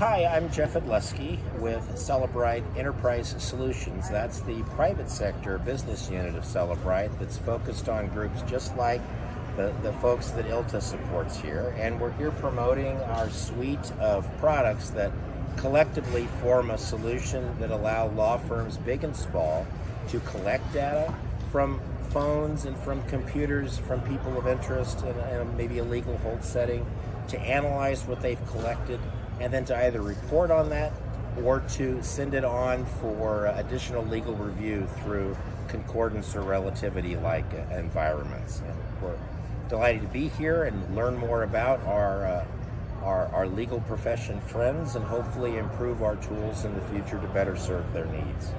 Hi, I'm Jeff Adleski with Cellebrite Enterprise Solutions. That's the private sector business unit of Cellebrite that's focused on groups just like the, the folks that ILTA supports here. And we're here promoting our suite of products that collectively form a solution that allow law firms, big and small, to collect data from phones and from computers from people of interest in, in maybe a legal hold setting, to analyze what they've collected and then to either report on that or to send it on for additional legal review through concordance or relativity like environments. And we're delighted to be here and learn more about our, uh, our, our legal profession friends and hopefully improve our tools in the future to better serve their needs.